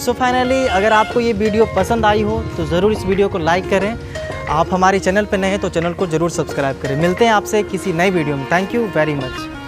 so finally अगर आपको ये वीडियो पसंद आई हो तो ज़रूर इस वीडियो को लाइक करें। आप हमारे चैनल पर नए हैं तो चैनल को ज़रूर सब्सक्राइब करें। मिलते हैं आपसे किसी नई वीडियो में। Thank you very much